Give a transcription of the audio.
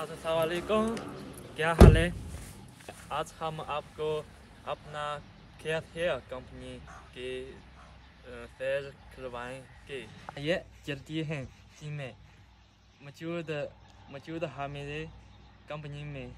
असलकुम क्या हाल है? आज हम आपको अपना केयर हेयर कंपनी के फेयर करवाएँगे ये चलती हैं जिनमें मौजूद मौजूद हमारे कंपनी में।